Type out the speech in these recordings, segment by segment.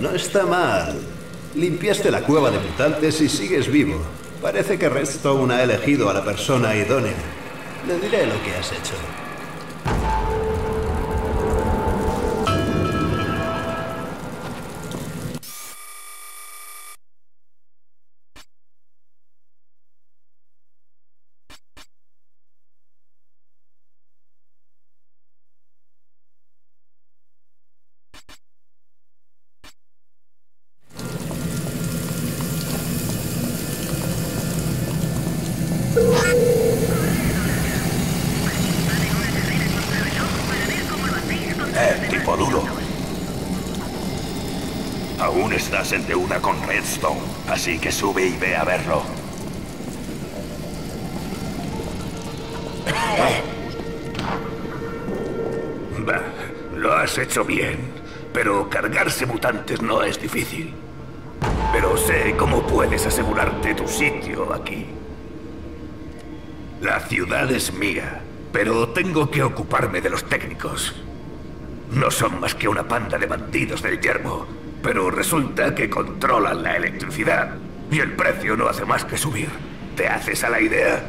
No está mal. Limpiaste la cueva de mutantes y sigues vivo. Parece que Redstone ha elegido a la persona idónea. Le diré lo que has hecho. Así que sube y ve a verlo. Bah, lo has hecho bien, pero cargarse mutantes no es difícil. Pero sé cómo puedes asegurarte tu sitio aquí. La ciudad es mía, pero tengo que ocuparme de los técnicos. No son más que una panda de bandidos del yermo, pero resulta que controlan la electricidad y el precio no hace más que subir. ¿Te haces a la idea?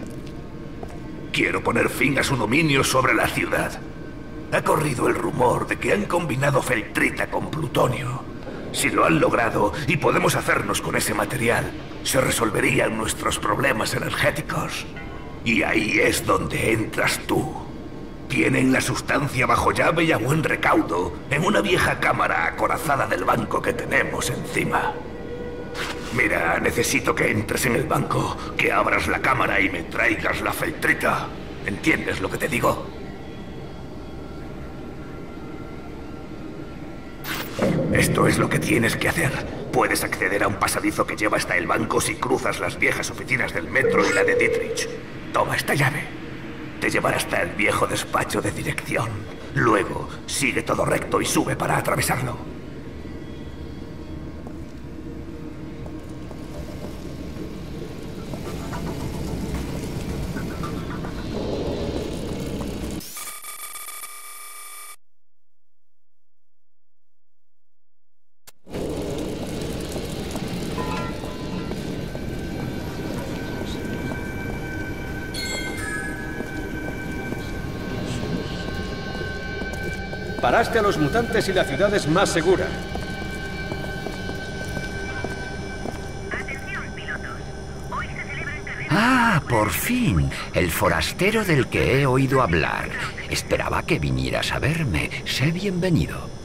Quiero poner fin a su dominio sobre la ciudad. Ha corrido el rumor de que han combinado feltrita con plutonio. Si lo han logrado y podemos hacernos con ese material, se resolverían nuestros problemas energéticos. Y ahí es donde entras tú. Tienen la sustancia bajo llave y a buen recaudo en una vieja cámara acorazada del banco que tenemos encima. Mira, necesito que entres en el banco, que abras la cámara y me traigas la feltrita. ¿Entiendes lo que te digo? Esto es lo que tienes que hacer. Puedes acceder a un pasadizo que lleva hasta el banco si cruzas las viejas oficinas del metro y la de Dietrich. Toma esta llave. Te llevará hasta el viejo despacho de dirección. Luego, sigue todo recto y sube para atravesarlo. Paraste a los mutantes y la ciudad es más segura. Ah, por fin. El forastero del que he oído hablar. Esperaba que vinieras a verme. Sé bienvenido.